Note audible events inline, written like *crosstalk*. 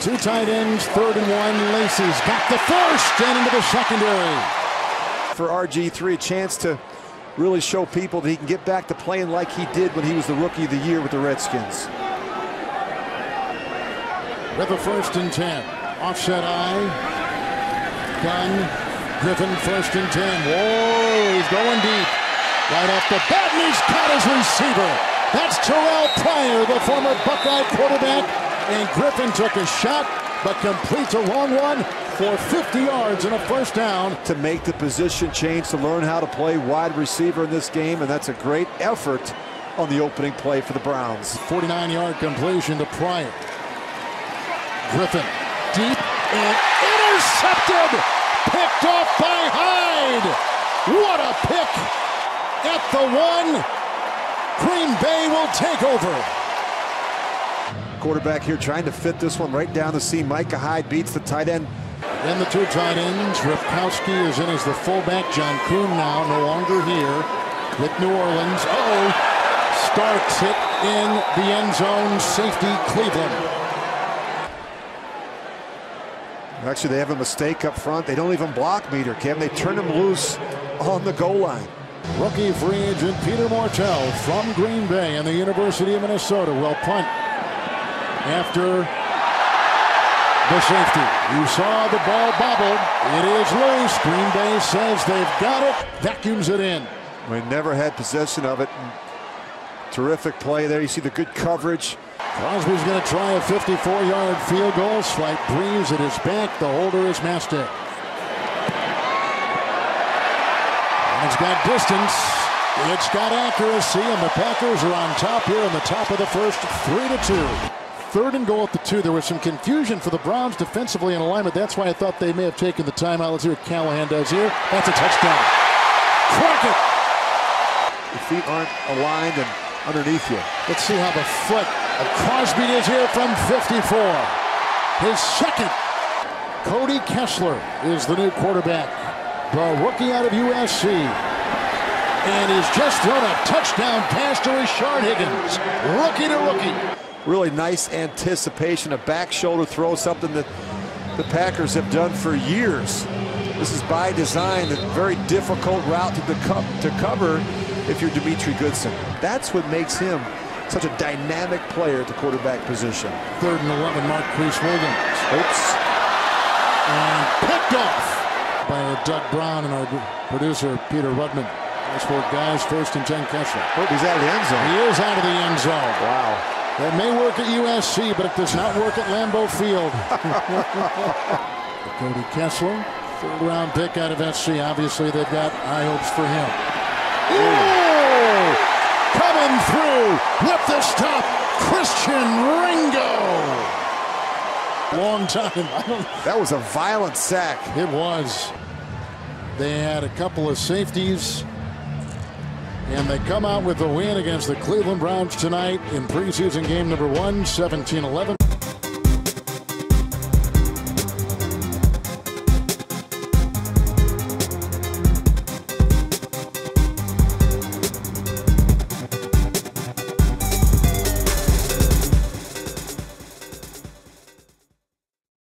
tight ends, third and one. Lacy's got the first and into the secondary. For RG3, a chance to really show people that he can get back to playing like he did when he was the rookie of the year with the Redskins. With the first and 10. Offset eye. Gun. Griffin first and 10. Whoa, he's going deep. Right off the bat, and he's caught his receiver. That's Terrelle Pryor, the former Buckeye quarterback. And Griffin took a shot, but completes a long one for 50 yards and a first down. To make the position change, to learn how to play wide receiver in this game, and that's a great effort on the opening play for the Browns. 49-yard completion to Pryor. Griffin deep and intercepted. Picked off by Hyde. What a pick at the one. Green Bay will take over. Quarterback here trying to fit this one right down the seam. Micah Hyde beats the tight end. And the two tight ends. Ripkowski is in as the fullback. John Kuhn now no longer here with New Orleans. Uh oh Starts it in the end zone. Safety Cleveland. Actually, they have a mistake up front. They don't even block Meter, Kevin. They turn him loose on the goal line. Rookie free agent Peter Mortell from Green Bay and the University of Minnesota will punt after the safety. You saw the ball bobbled. It is loose. Green Bay says they've got it. Vacuums it in. We never had possession of it. Terrific play there. You see the good coverage. Crosby's going to try a 54-yard field goal. Slight breeze at his back. The holder is Mastic. It's got distance. It's got accuracy, and the Packers are on top here in the top of the first, three to two. Third and goal at the two. There was some confusion for the Browns defensively in alignment. That's why I thought they may have taken the timeout. Let's see what Callahan does here. That's a touchdown. Crockett. Your feet aren't aligned and underneath you. Let's see how the foot of Crosby is here from 54. His second. Cody Kessler is the new quarterback. The rookie out of USC. And he's just thrown a touchdown pass to Rashard Higgins. Rookie to rookie. Really nice anticipation, a back shoulder throw, something that the Packers have done for years. This is by design, a very difficult route to, co to cover if you're Demetri Goodson. That's what makes him such a dynamic player at the quarterback position. Third and 11, Mark Marquise Williams. Oops. And picked off by our Doug Brown and our producer, Peter Rudman. As for guys, first and 10 Kessler. Oh, he's out of the end zone. He is out of the end zone. Wow. That may work at USC, but it does not work at Lambeau Field. *laughs* Cody Kessler, third round pick out of SC. Obviously, they've got high hopes for him. Ooh! Coming through with the stop, Christian Ringo. Long time. That was a violent sack. It was. They had a couple of safeties. And they come out with a win against the Cleveland Browns tonight in preseason game number one, 17-11.